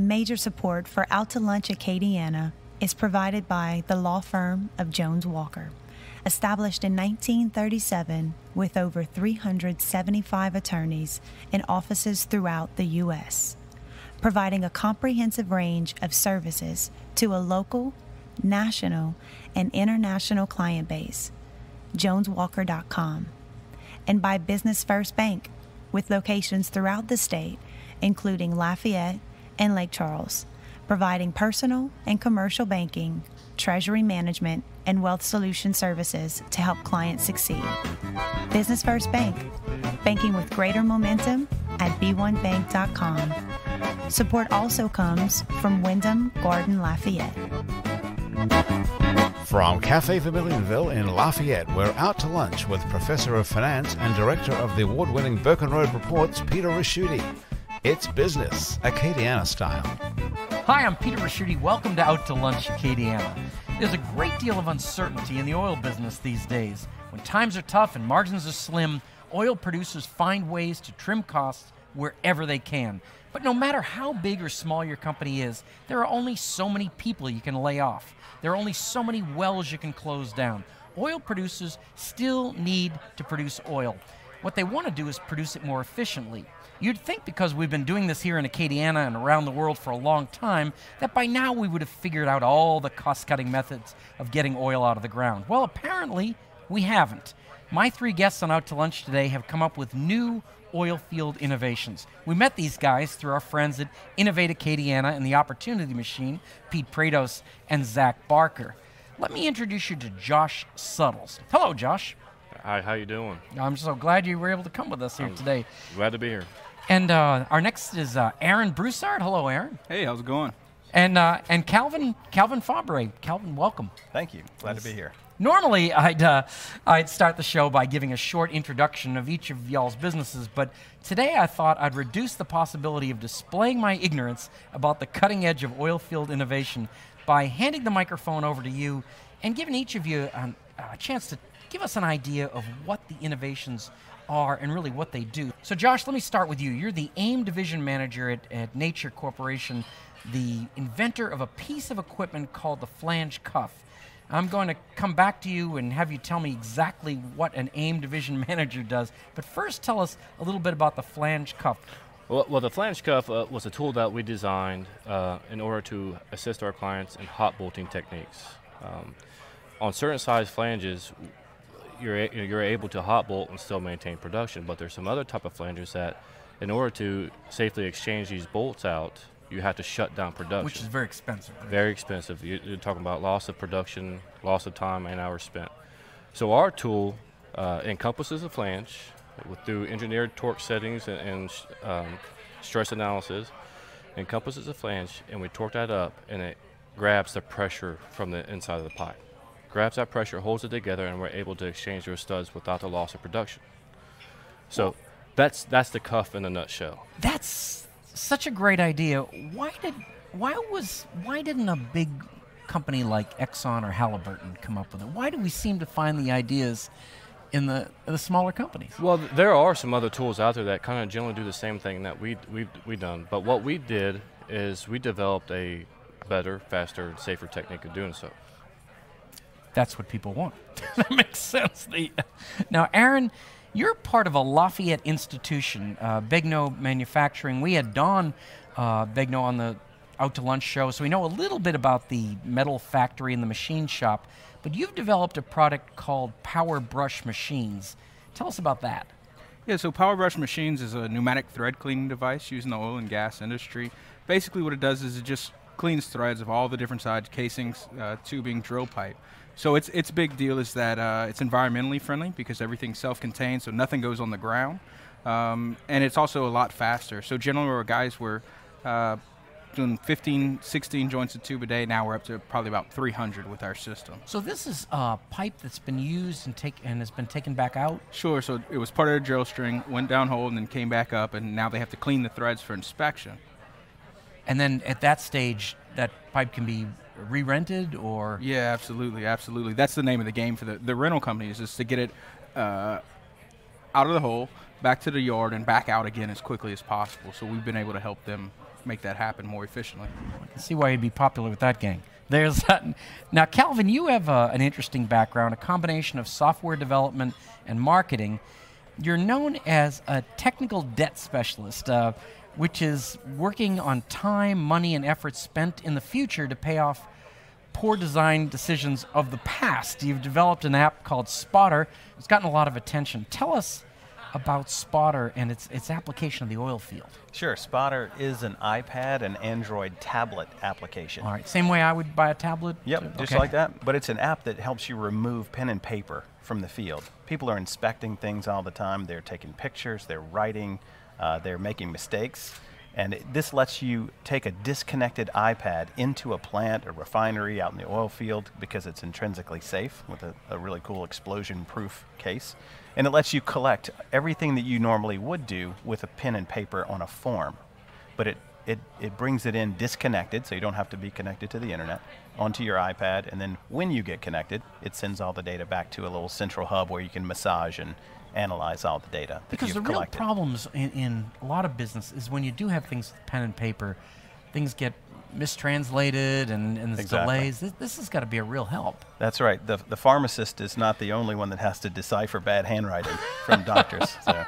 Major support for Out to Lunch Acadiana is provided by the law firm of Jones Walker, established in 1937 with over 375 attorneys in offices throughout the U.S., providing a comprehensive range of services to a local, national, and international client base. JonesWalker.com. And by Business First Bank, with locations throughout the state, including Lafayette and Lake Charles, providing personal and commercial banking, treasury management, and wealth solution services to help clients succeed. Business First Bank, banking with greater momentum at b1bank.com. Support also comes from Wyndham Garden Lafayette. From Cafe Vermilionville in Lafayette, we're out to lunch with Professor of Finance and Director of the award winning Burkenroad Reports, Peter Ricchiuti. It's business, Acadiana style. Hi, I'm Peter Ricchiuti. Welcome to Out to Lunch Acadiana. There's a great deal of uncertainty in the oil business these days. When times are tough and margins are slim, oil producers find ways to trim costs wherever they can. But no matter how big or small your company is, there are only so many people you can lay off. There are only so many wells you can close down. Oil producers still need to produce oil. What they want to do is produce it more efficiently. You'd think because we've been doing this here in Acadiana and around the world for a long time that by now we would have figured out all the cost cutting methods of getting oil out of the ground. Well, apparently we haven't. My three guests on Out to Lunch today have come up with new oil field innovations. We met these guys through our friends at Innovate Acadiana and the Opportunity Machine, Pete Prados and Zach Barker. Let me introduce you to Josh Suttles. Hello, Josh. Hi, how you doing? I'm so glad you were able to come with us here I'm today. Glad to be here. And uh, our next is uh, Aaron Broussard. Hello, Aaron. Hey, how's it going? And uh, and Calvin Calvin Fabre. Calvin, welcome. Thank you. Glad to be here. Normally, I'd uh, I'd start the show by giving a short introduction of each of y'all's businesses, but today I thought I'd reduce the possibility of displaying my ignorance about the cutting edge of oil field innovation by handing the microphone over to you and giving each of you an, a chance to give us an idea of what the innovations are and really what they do. So, Josh, let me start with you. You're the AIM division manager at, at Nacher Corporation, the inventor of a piece of equipment called the flange cuff. I'm going to come back to you and have you tell me exactly what an AIM division manager does. But first, tell us a little bit about the flange cuff. Well, well the flange cuff uh, was a tool that we designed uh, in order to assist our clients in hot bolting techniques. Um, on certain size flanges, you're, a, you're able to hot bolt and still maintain production, but there's some other type of flanges that, in order to safely exchange these bolts out, you have to shut down production. Which is very expensive. Right? Very expensive. You, are talking about loss of production, loss of time, and hours spent. So our tool uh, encompasses a flange with, through engineered torque settings and, and um, stress analysis, encompasses a flange, and we torque that up, and it grabs the pressure from the inside of the pipe grabs that pressure, holds it together, and we're able to exchange those studs without the loss of production. So that's that's the cuff in a nutshell. That's such a great idea. Why did why was why didn't a big company like Exxon or Halliburton come up with it? Why do we seem to find the ideas in the the smaller companies? Well, there are some other tools out there that kind of generally do the same thing that we we we done. But what we did is we developed a better, faster, safer technique of doing so that's what people want. that makes sense. Now, Aaron, you're part of a Lafayette institution, uh, Begnaud Manufacturing. We had Don uh, Begnaud on the Out to Lunch show, so we know a little bit about the metal factory and the machine shop. But you've developed a product called Power Brush Machines. Tell us about that. Yeah, so Power Brush Machines is a pneumatic thread cleaning device used in the oil and gas industry. Basically, what it does is it just cleans threads of all the different sides, casings, uh, tubing, drill pipe. So its its big deal is that uh, it's environmentally friendly because everything's self-contained, so nothing goes on the ground, um, and it's also a lot faster. So generally, our guys were uh, doing 15, 16 joints of tube a day, now we're up to probably about 300 with our system. So this is a pipe that's been used and take and has been taken back out. Sure. So it was part of a drill string, went down hole, and then came back up, and now they have to clean the threads for inspection. And then at that stage, that pipe can be re-rented or yeah absolutely absolutely that's the name of the game for the, the rental companies is to get it uh, out of the hole back to the yard and back out again as quickly as possible so we've been able to help them make that happen more efficiently. I can see why you'd be popular with that gang. There's that. Now, Calvin, you have uh, an interesting background, a combination of software development and marketing. You're known as a technical debt specialist, uh, which is working on time, money, and effort spent in the future to pay off poor design decisions of the past. You've developed an app called Spotter. It's gotten a lot of attention. Tell us about Spotter and its, its application in the oil field. Sure, Spotter is an iPad and Android tablet application. All right, same way I would buy a tablet? Yep, just like that. But it's an app that helps you remove pen and paper from the field. People are inspecting things all the time. They're taking pictures, they're writing, uh, they're making mistakes. And it, this lets you take a disconnected iPad into a plant, a refinery out in the oil field because it's intrinsically safe with a, a really cool explosion proof case. And it lets you collect everything that you normally would do with a pen and paper on a form. But it, it, it brings it in disconnected, so you don't have to be connected to the internet, onto your iPad. And then when you get connected, it sends all the data back to a little central hub where you can massage and analyze all the data. that Because you've the real problems in, in a lot of business is when you do have things with pen and paper, things get mistranslated and, and there's Exactly. delays. This, this has got to be a real help. That's right. The, the pharmacist is not the only one that has to decipher bad handwriting from doctors. So.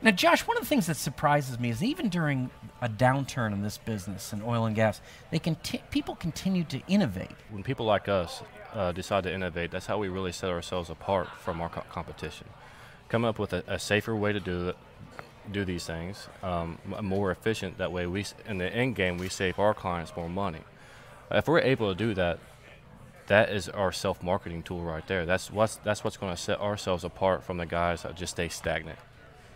Now, Josh, one of the things that surprises me is even during a downturn in this business in oil and gas, they conti- people continue to innovate. when people like us uh, decide to innovate, that's how we really set ourselves apart from our co- competition. Come up with a, a safer way to do it, do these things, um, more efficient. That way, we in the end game we save our clients more money. If we're able to do that, that is our self-marketing tool right there. That's what's that's what's going to set ourselves apart from the guys that just stay stagnant.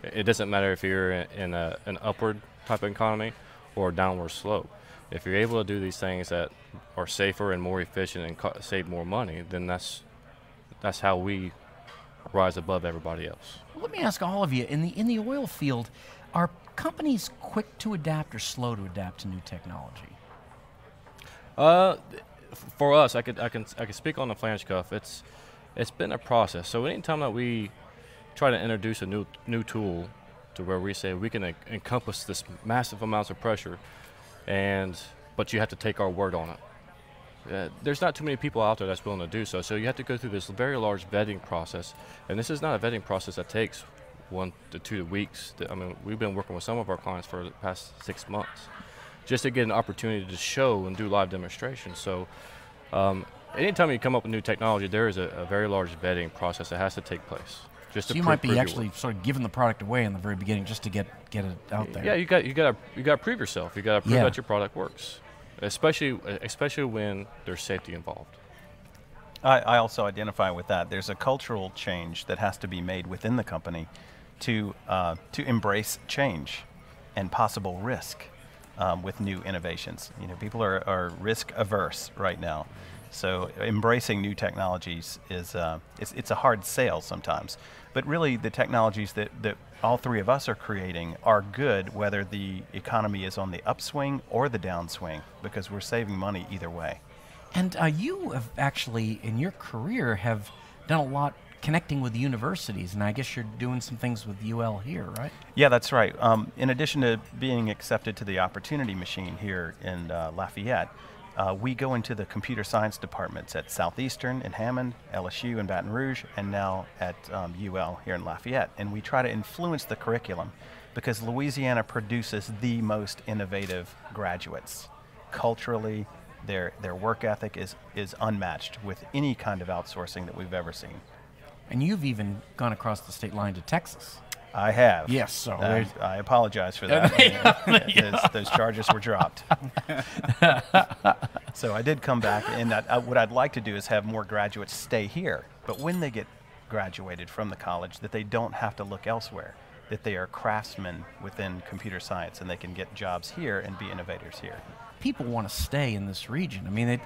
It doesn't matter if you're in, in a, an upward type of economy or a downward slope. If you're able to do these things that are safer and more efficient and save more money, then that's that's how we rise above everybody else. Let me ask all of you in the in the oil field, are companies quick to adapt or slow to adapt to new technology? Uh, for us, I could I can I can speak on the flange cuff. It's it's been a process. So anytime that we try to introduce a new new tool to where we say we can encompass this massive amounts of pressure, and but you have to take our word on it. Uh, there's not too many people out there that's willing to do so. So you have to go through this very large vetting process, and this is not a vetting process that takes one to two weeks. I mean, we've been working with some of our clients for the past six months, just to get an opportunity to show and do live demonstrations. So, um, anytime you come up with new technology, there is a, a very large vetting process that has to take place. Just So you might be actually work. sort of giving the product away in the very beginning just to get get it out there. Yeah, you got you got to you got to prove yourself. You got to prove Yeah. that your product works, especially especially when there's safety involved. I, I also identify with that. There's a cultural change that has to be made within the company to uh, to embrace change and possible risk um, with new innovations. You know, people are, are risk averse right now, so embracing new technologies is uh, it's, it's a hard sale sometimes. But really, the technologies that, that all three of us are creating are good whether the economy is on the upswing or the downswing because we're saving money either way. And uh, you have actually, in your career, have done a lot connecting with universities, and I guess you're doing some things with UL here, right? Yeah, that's right. Um, in addition to being accepted to the Opportunity Machine here in uh, Lafayette, uh, we go into the computer science departments at Southeastern in Hammond, LSU in Baton Rouge, and now at um, UL here in Lafayette. And we try to influence the curriculum because Louisiana produces the most innovative graduates. Culturally, their, their work ethic is, is unmatched with any kind of outsourcing that we've ever seen. And you've even gone across the state line to Texas. I have. Yes, so Uh, I apologize for that. those, those charges were dropped. so I did come back, and I, I, what I'd like to do is have more graduates stay here. But when they get graduated from the college, that they don't have to look elsewhere. That they are craftsmen within computer science, and they can get jobs here and be innovators here. People want to stay in this region. I mean, it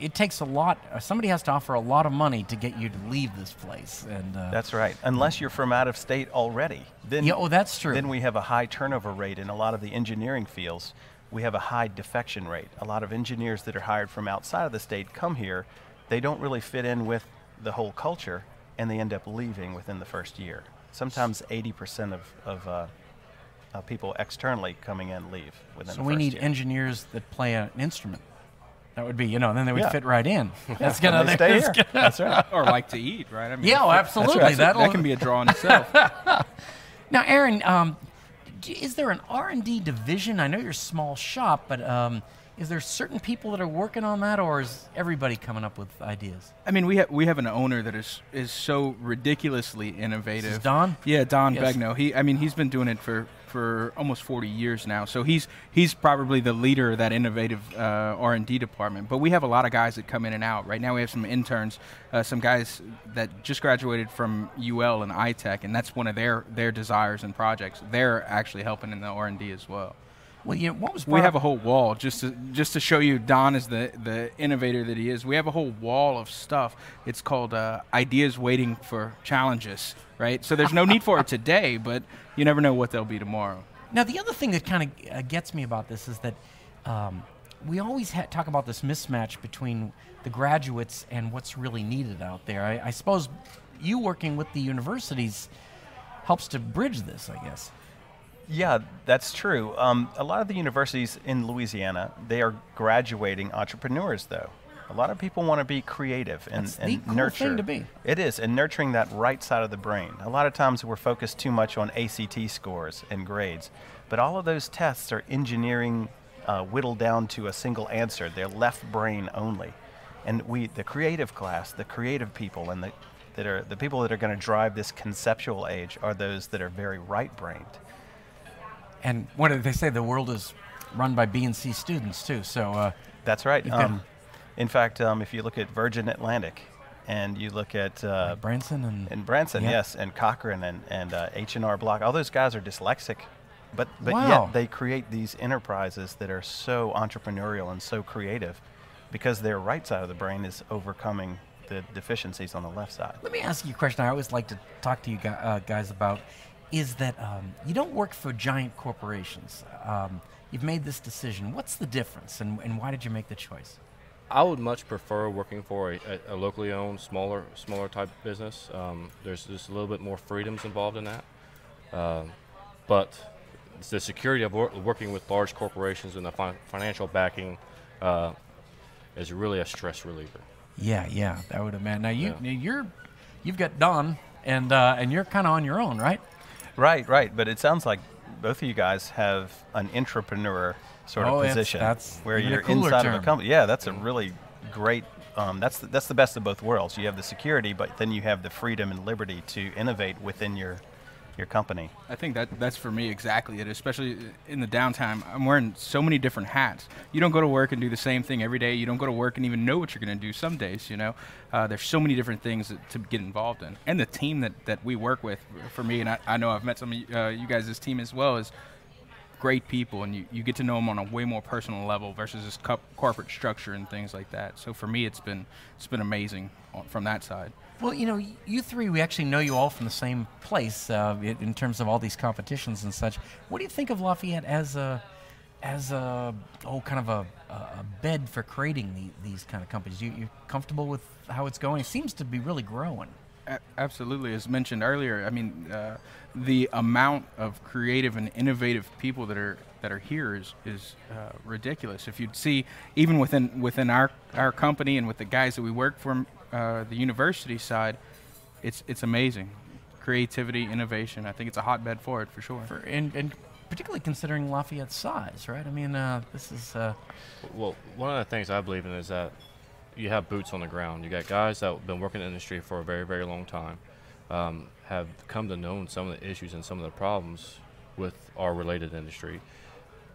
it takes a lot. Somebody has to offer a lot of money to get you to leave this place, and uh, That's right. Unless you're from out of state already, then Yeah, oh, that's true. Then we have a high turnover rate in a lot of the engineering fields. We have a high defection rate. A lot of engineers that are hired from outside of the state come here. They don't really fit in with the whole culture, and they end up leaving within the first year. Sometimes 80% of, of uh, uh, people externally coming in leave within So we need year. engineers that play an instrument. That would be, you know, then they would Yeah. fit right in. That's And gonna they stay that's here. gonna- That's right. or like to eat, right? I mean, Yeah, oh, that's- absolutely. that's- That'll- that can be a draw in itself. Now, Aaron, um, is there an R and D division? I know you're a small shop, but um, is there certain people that are working on that, or is everybody coming up with ideas? I mean, we have we have an owner that is is so ridiculously innovative. This is Don? Yeah, Don Yes. Begnaud. He, I mean, he's been doing it for for almost 40 years now. So he's he's probably the leader of that innovative uh, R&D department. But we have a lot of guys that come in and out. Right now, we have some interns, uh, some guys that just graduated from UL and iTech, and that's one of their their desires and projects. They're actually helping in the R&D as well. Well, you know, what was We have a whole wall just to just to show you Don is the the innovator that he is. We have a whole wall of stuff. It's called uh, ideas waiting for challenges, right? So there's no need for it today, but you never know what they'll be tomorrow. Now, the other thing that kind of uh, gets me about this is that um, we always ha- talk about this mismatch between the graduates and what's really needed out there. I, I suppose you working with the universities helps to bridge this, I guess. Yeah, that's true. Um, a lot of the universities in Louisiana, they are graduating entrepreneurs, though. A lot of people want to be creative and, That's the cool nurture. thing to be. It is, and nurturing that right side of the brain. A lot of times we're focused too much on ACT scores and grades, but all of those tests are engineering uh, whittled down to a single answer. They're left brain only, and we, the creative class, the creative people, and the that are the people that are going to drive this conceptual age are those that are very right-brained. And what did they say? The world is run by B and C students too. So uh, That's right. Um, in fact, um, if you look at Virgin Atlantic, and you look at uh, Branson and and Branson, Yeah. yes, and Cochrane and and uh, H and R Block, all those guys are dyslexic, but but Wow. yet they create these enterprises that are so entrepreneurial and so creative, because their right side of the brain is overcoming the deficiencies on the left side. Let me ask you a question I always like to talk to you uh, guys about is that um, you don't work for giant corporations. Um, you've made this decision. What's the difference, and, and why did you make the choice? I would much prefer working for a, a, locally owned, smaller, smaller type business. Um, there's just a little bit more freedoms involved in that, um, but the security of wor- working with large corporations and the fin- financial backing uh, is really a stress reliever. Yeah, yeah, that would imagine. Now you, Yeah. now you're, you've got Don, and uh, and you're kind of on your own, right? Right, right. But it sounds like both of you guys have an entrepreneur sort Oh, of it's- position that's where you're inside term. of a company. Yeah, that's a really great. Um, that's the, that's the best of both worlds. You have the security, but then you have the freedom and liberty to innovate within your your company. I think that that's for me exactly it. Especially in the downtime, I'm wearing so many different hats. You don't go to work and do the same thing every day. You don't go to work and even know what you're going to do some days. You know, uh, there's so many different things that, to get involved in, and the team that, that we work with. For me, and I, I know I've met some of you, uh, you guys' team as well is great people, and you, you get to know them on a way more personal level versus this co- corporate structure and things like that. So for me, it's been it's been amazing on, from that side. Well, you know, you three, we actually know you all from the same place uh, in terms of all these competitions and such. What do you think of Lafayette as a, as a, oh, kind of a, a bed for creating the, these kind of companies? You, you comfortable with how it's going? It seems to be really growing. A- Absolutely, as mentioned earlier, I mean, uh, the amount of creative and innovative people that are that are here is is uh, ridiculous. If you'd see, even within within our our company and with the guys that we work from uh, the university side, it's it's amazing. Creativity, innovation. I think it's a hotbed for it for sure. For, and, and particularly considering Lafayette's size, right? I mean, uh, this is. Uh, Well, one of the things I believe in is that you have boots on the ground. You got guys that have been working in the industry for a very, very long time, um, have come to know some of the issues and some of the problems with our related industry,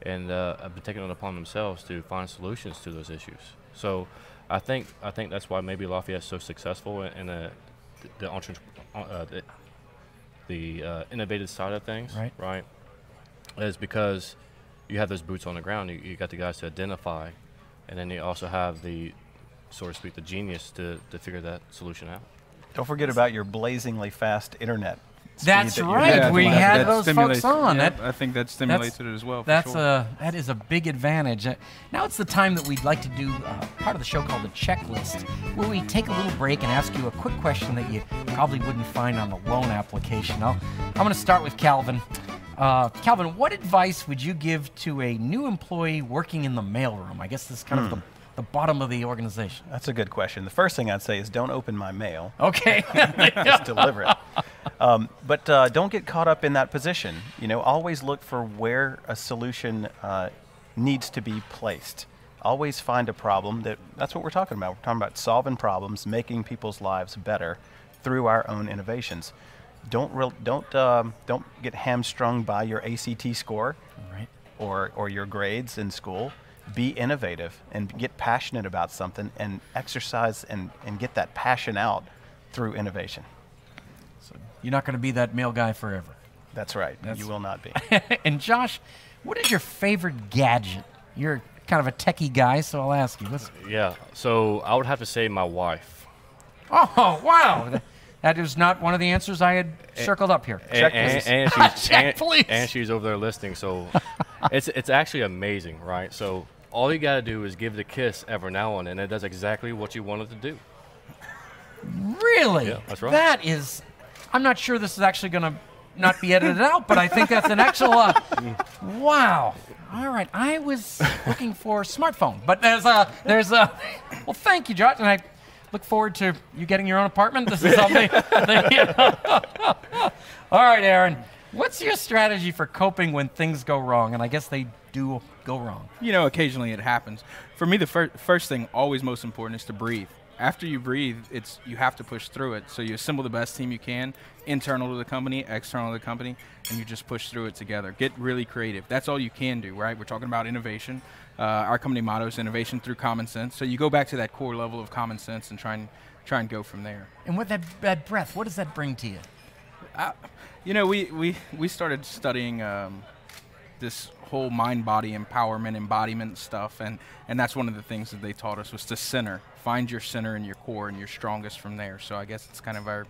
and uh, have been taking it upon themselves to find solutions to those issues. So, I think I think that's why maybe Lafayette's so successful in, the the, uh, the, the uh, innovative side of things, Right. Right, is because you have those boots on the ground. You, you got the guys to identify, and then you also have the, so to speak, the genius to, to figure that solution out. Don't forget about your blazingly fast internet. speed That's that right. have. we that- had that those stimulates- folks on. yeah, That- I think that stimulates it as well. for That's sure. a that is a big advantage. Uh, now it's the time that we'd like to do uh, part of the show called the checklist, where we take a little break and ask you a quick question that you probably wouldn't find on the loan application. I'll, I'm going to start with Calvin. Uh, Calvin, what advice would you give to a new employee working in the mailroom? I guess this is kind of the, the bottom of the organization. That's a good question. The first thing I'd say is don't open my mail. Okay. just deliver it. Um, but uh, don't get caught up in that position. You know, always look for where a solution uh, needs to be placed. Always find a problem that. That's what we're talking about. We're talking about solving problems, making people's lives better through our own innovations. Don't real, don't um, don't get hamstrung by your ACT score right. or or your grades in school. Be innovative and get passionate about something and exercise and, and get that passion out through innovation. So you're not going to be that mail guy forever. That's right. That's- you will not be. and Josh, what is your favorite gadget? You're kind of a techie guy, so I'll ask you. What's, Yeah. So I would have to say my wife. oh, wow. That is not one of the answers I had circled up here. And, Check, and, please. and she's, Check, and, please. and she's over there listening. So it's it's actually amazing, right? So all you got to do is give it a kiss every now and then, and it does exactly what you want it to do. Really? Yeah, that's right. That is. I'm not sure this is actually going to not be edited out, but I think that's an excellent. Uh, wow. All right. I was looking for a smartphone, but there's a there's a. Well, thank you, Josh, and I look forward to you getting your own apartment. This is something. All right, Aaron. What's your strategy for coping when things go wrong? And I guess they do go wrong. You know, occasionally it happens. For me, the fir- first thing, always most important, is to breathe. After you breathe, it's you have to push through it. So you assemble the best team you can, internal to the company, external to the company, and you just push through it together. Get really creative. That's all you can do, right? We're talking about innovation. Uh, our company motto is innovation through common sense. So you go back to that core level of common sense and try and try and go from there. And with that bad breath, what does that bring to you? You know, we, we, we started studying um, this whole mind body empowerment embodiment stuff and, and that's one of the things that they taught us was to center find your center and your core and your strongest from there so i guess it's kind of our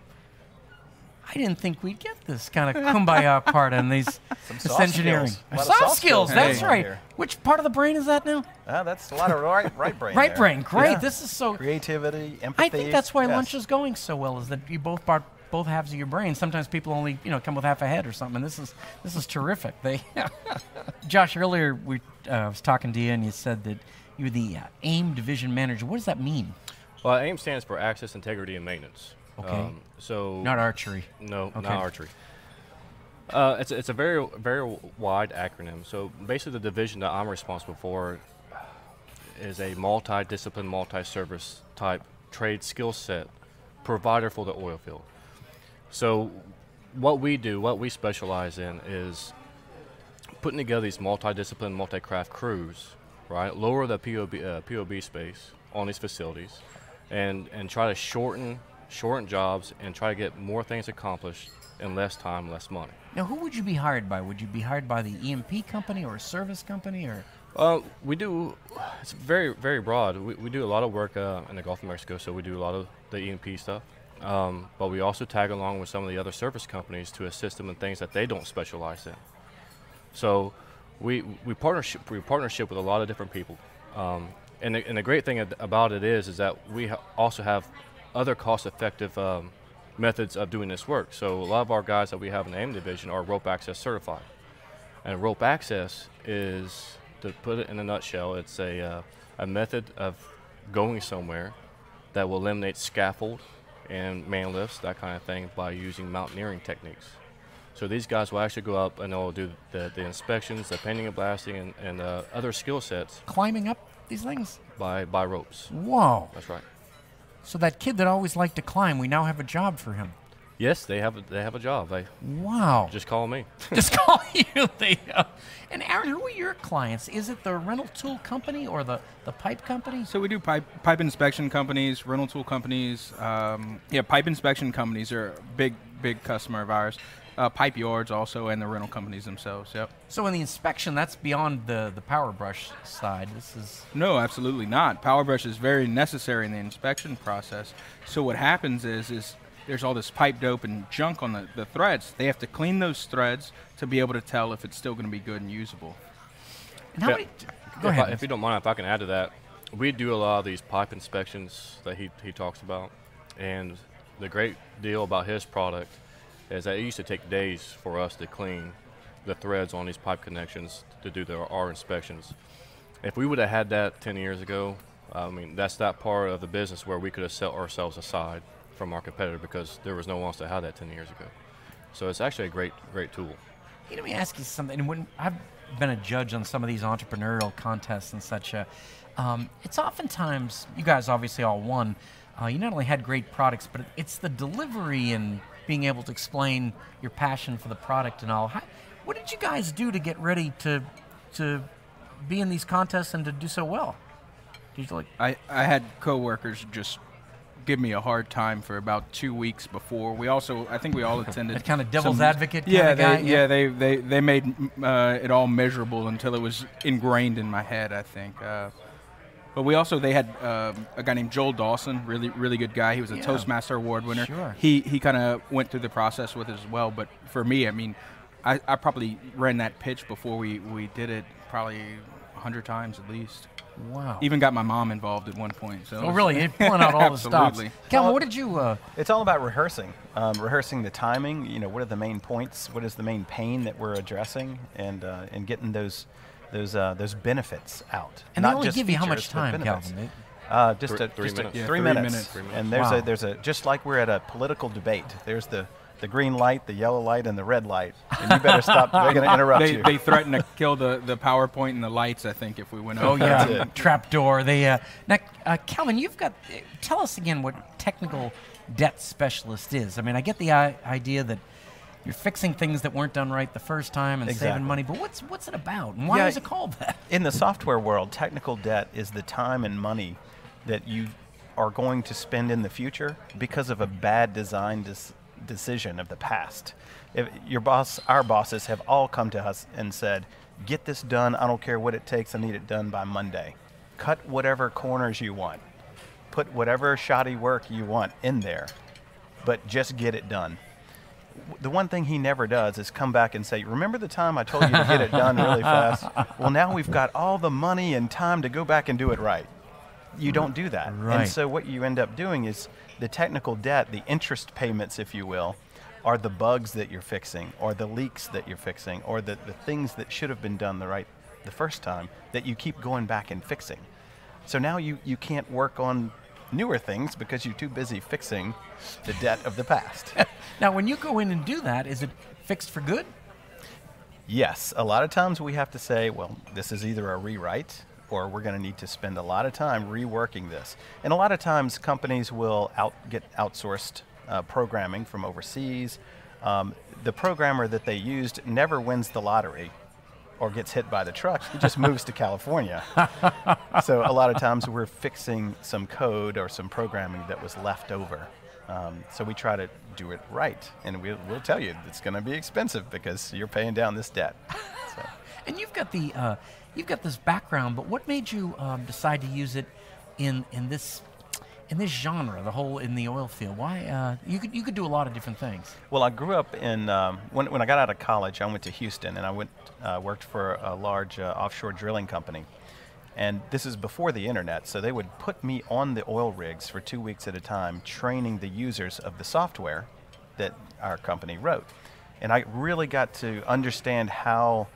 I didn't think we'd get this kind of kumbaya part in these this soft engineering. skills. A lot of Soft, soft skills, skills that's going on right. Which part of the brain is that now? Ah, that's a lot of right, right brain. right there. brain. Great. Yeah. This is so. creativity, empathy. I think that's why yes. lunch is going so well. Is that you both part both halves of your brain. Sometimes people only you know come with half a head or something. And this is this is terrific. They, Josh, earlier we uh, was talking to you and you said that you're the uh, AIM division manager. What does that mean? Well, AIM stands for Access, Integrity, and Maintenance. Um, Okay. so Not archery. No, Okay. not archery. Uh, it's, it's a very very wide acronym. So basically, the division that I'm responsible for is a multi-discipline, multi-service type trade skill set provider for the oil field. So what we do, what we specialize in, is putting together these multi-discipline, multi-craft crews, right? Lower the POB, uh, POB space on these facilities, and and try to shorten shorten jobs and try to get more things accomplished in less time, less money. Now, who would you be hired by? Would you be hired by the E&P company or a service company or? Uh, we do. It's very very broad. We, we do a lot of work uh, in the Gulf of Mexico, so we do a lot of the E&P stuff. Um, but we also tag along with some of the other service companies to assist them in things that they don't specialize in. So we we partnership we partnership with a lot of different people. Um, and the, and the great thing about it is is that we ha- also have other cost-effective um, methods of doing this work. So a lot of our guys that we have in the AIM division are rope access certified. And rope access is, to put it in a nutshell, it's a, uh, a method of going somewhere that will eliminate scaffold and man lifts, that kind of thing, by using mountaineering techniques. So these guys will actually go up and they'll do the, the inspections, the painting and blasting, and, and uh, other skill sets climbing up these things? by, by ropes. Whoa. That's right. So that kid that always liked to climb, we now have a job for him. Yes, they have a, they have a job. They Wow. just call me. Just call you the. Uh, and Aaron, who are your clients? Is it the rental tool company or the, the pipe company? So we do pipe pipe inspection companies, rental tool companies. Um, yeah, pipe inspection companies are a big big customer of ours. Uh, pipe yards also, and the rental companies themselves. Yep. So in the inspection, that's beyond the, the power brush side. This is No, absolutely not. Power brush is very necessary in the inspection process. So what happens is is there's all this pipe dope and junk on the, the threads. They have to clean those threads to be able to tell if it's still going to be good and usable. and how Yeah. many? Go if, ahead. I, if you don't mind, if I can add to that, we do a lot of these pipe inspections that he, he talks about. And the great deal about his product is that it used to take days for us to clean the threads on these pipe connections to do the, our inspections. If we would have had that 10 years ago, I mean, that's that part of the business where we could have set ourselves aside from our competitor because there was no one else that had that 10 years ago. So it's actually a great, great tool. Hey, let me ask you something. When I've been a judge on some of these entrepreneurial contests and such, uh, um, it's oftentimes you guys obviously all won. Uh, you not only had great products, but it's the delivery and being able to explain your passion for the product and all. How, what did you guys do to get ready to to be in these contests and to do so well? Did you like? I, I had coworkers just give me a hard time for about two weeks before. We also, I think we all attended. Kind of devil's some- advocate kind Yeah, of guy? they, yeah, they they they made uh, it all measurable until it was ingrained in my head. I think. Uh, but we also they had um, a guy named Joel Dawson, really really good guy. He was a Yeah. Toastmaster Award winner. Sure. He he kind of went through the process with it as well. But for me, I mean, I, I probably ran that pitch before we we did it probably hundred times at least. Wow. Even got my mom involved at one point. So oh, really? You're pulling out all the stops. Absolutely. Calvin, what did you? Uh, It's all about rehearsing, um, rehearsing the timing. You know, what are the main points? What is the main pain that we're addressing, and uh, and getting those those uh, those benefits out. And they Not only just give you how much time, benefits. Calvin? Uh, just Three- a, three just a- minutes. Yeah, three, three minutes. minutes. Three minutes. And there's Wow. a there's a just like we're at a political debate. There's the the green light, the yellow light, and the red light. And you better stop. They're going to interrupt they, you. they threatened to kill the, the PowerPoint and the lights. I think if we went. Oh yeah, trap door. They uh, now, uh, Calvin, you've got. Uh, tell us again what technical debt specialist is. I mean, I get the I- idea that you're fixing things that weren't done right the first time and Exactly. saving money, but what's what's it about, and why Yeah, is it called that? in the software world, technical debt is the time and money that you are going to spend in the future because of a bad design dis- decision of the past. If your boss, our bosses, have all come to us and said, "Get this done. I don't care what it takes. I need it done by Monday. Cut whatever corners you want. Put whatever shoddy work you want in there, but just get it done." the one thing he never does is come back and say, "Remember the time I told you to get it done really fast? Well, now we've got all the money and time to go back and do it right." You don't do that, Right. and so what you end up doing is the technical debt, the interest payments, if you will, are the bugs that you're fixing, or the leaks that you're fixing, or the, the things that should have been done the right the first time that you keep going back and fixing. So now you, you can't work on newer things because you're too busy fixing the debt of the past. Now, when you go in and do that, is it fixed for good? Yes, a lot of times we have to say, well, this is either a rewrite or we're going to need to spend a lot of time reworking this. And a lot of times companies will out, get outsourced uh, programming from overseas. Um, the programmer that they used never wins the lottery or gets hit by the truck, he just moves to California. so a lot of times we're fixing some code or some programming that was left over. Um, so we try to do it right, and we'll, we'll tell you it's going to be expensive because you're paying down this debt. So. And you've got the uh, you've got this background, but what made you um, decide to use it in in this in this genre, the whole in the oil field? Why uh, you could you could do a lot of different things. Well, I grew up in um, when, when I got out of college. I went to Houston and I went uh, worked for a large uh, offshore drilling company. And this is before the internet, so they would put me on the oil rigs for two weeks at a time, training the users of the software that our company wrote. And I really got to understand how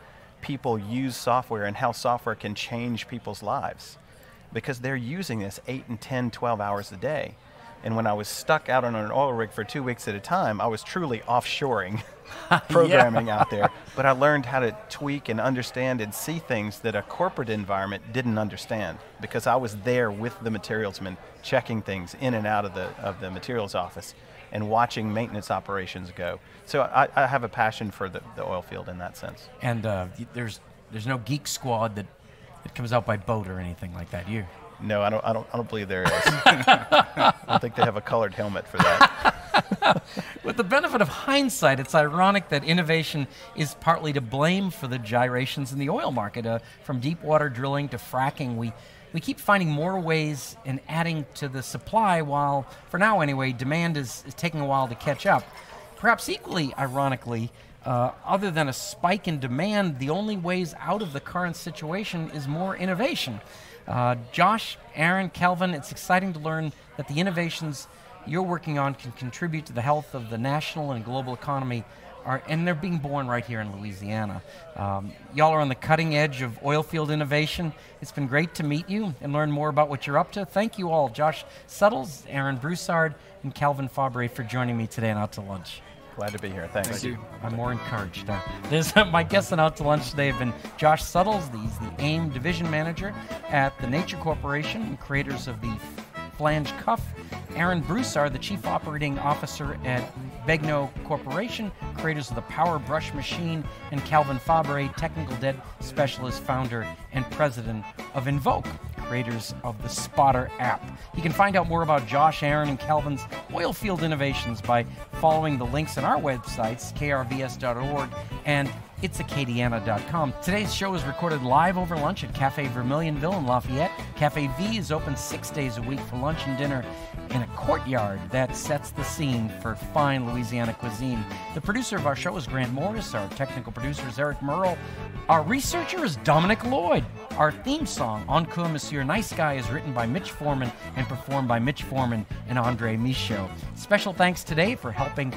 people use software and how software can change people's lives because they're using this 8 and 10, 12 hours a day. And when I was stuck out on an oil rig for two weeks at a time, I was truly offshoring programming out there. But I learned how to tweak and understand and see things that a corporate environment didn't understand because I was there with the materialsmen checking things in and out of the, of the materials office and watching maintenance operations go. So I, I have a passion for the, the oil field in that sense. And uh, there's there's no geek squad that that comes out by boat or anything like that. You. No, I don't, I don't, I don't believe there is. I don't think they have a colored helmet for that. With the benefit of hindsight, it's ironic that innovation is partly to blame for the gyrations in the oil market. Uh, from deep water drilling to fracking, we, we keep finding more ways and adding to the supply, while, for now anyway, demand is, is taking a while to catch up. Perhaps equally ironically, uh, other than a spike in demand, the only ways out of the current situation is more innovation. Uh, Josh, Aaron, Calvin, it's exciting to learn that the innovations you're working on can contribute to the health of the national and global economy are, and they're being born right here in Louisiana. Um, y'all are on the cutting edge of oil field innovation. It's been great to meet you and learn more about what you're up to. Thank you all, Josh Suttles, Aaron Broussard, and Calvin Fabre for joining me today on Out to Lunch. Glad to be here. Thanks. Thank you. I'm more encouraged. Uh, there's, my guests on Out to Lunch today have been Josh Suttles, he's the AIM Division Manager at the Nacher Corporation and creators of the Flange Cuff. Aaron Broussard, the Chief Operating Officer at Begnaud Corporation, creators of the Power Brush Machine, and Calvin Fabre, Technical Debt Specialist, founder, and president of Envoc, creators of the Spotter app. You can find out more about Josh, Aaron, and Calvin's oil field innovations by following the links on our websites, krvs.org and itsacadiana.com. Today's show is recorded live over lunch at Cafe Vermilionville in Lafayette. Cafe V is open six days a week for lunch and dinner in a courtyard that sets the scene for fine Louisiana cuisine. The producer of our show is Grant Morris. Our technical producer is Eric Merle. Our researcher is Dominic Lloyd. Our theme song, Encore Monsieur Nice Guy, is written by Mitch Foreman and performed by Mitch Foreman and Andre Michaud. Special thanks today for helping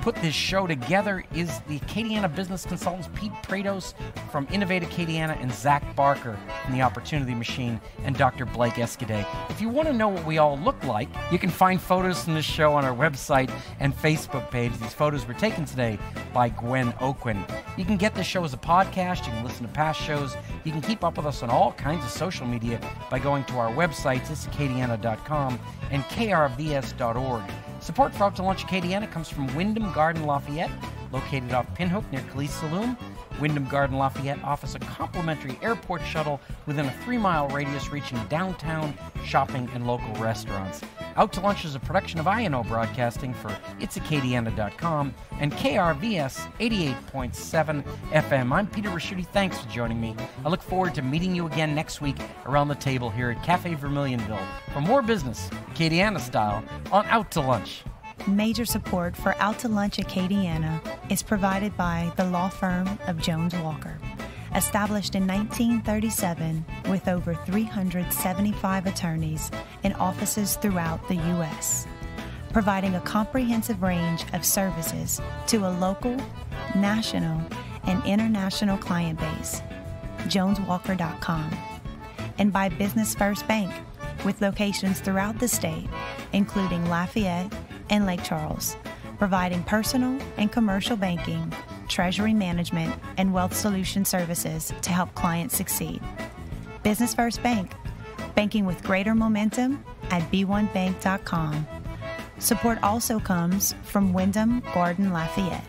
put this show together is the Acadiana business consultants Pete Prados from Innovate Acadiana and Zach Barker from the Opportunity Machine and Dr. Blake Escaday. If you want to know what we all look like, you can find photos from this show on our website and Facebook page. These photos were taken today by Gwen Aucoin. You can get this show as a podcast, you can listen to past shows, you can keep up with us on all kinds of social media by going to our websites, itsacadiana.com and krvs.org. Support for Out to Lunch Acadiana comes from Wyndham Garden Lafayette, located off Pinhook near Calise Saloon. Wyndham Garden Lafayette offers a complimentary airport shuttle within a three mile radius reaching downtown, shopping, and local restaurants. Out to Lunch is a production of INO Broadcasting for itsacadiana.com and KRVS 88.7 FM. I'm Peter Ricchiuti. Thanks for joining me. I look forward to meeting you again next week around the table here at Cafe Vermilionville for more business, Acadiana style, on Out to Lunch. Major support for Out to Lunch Acadiana is provided by the law firm of Jones Walker. Established in 1937 with over 375 attorneys in offices throughout the U.S., providing a comprehensive range of services to a local, national, and international client base. JonesWalker.com. And by Business First Bank, with locations throughout the state, including Lafayette and Lake Charles, providing personal and commercial banking, treasury management, and wealth solution services to help clients succeed. Business First Bank, banking with greater momentum at b1bank.com. Support also comes from Wyndham Garden Lafayette.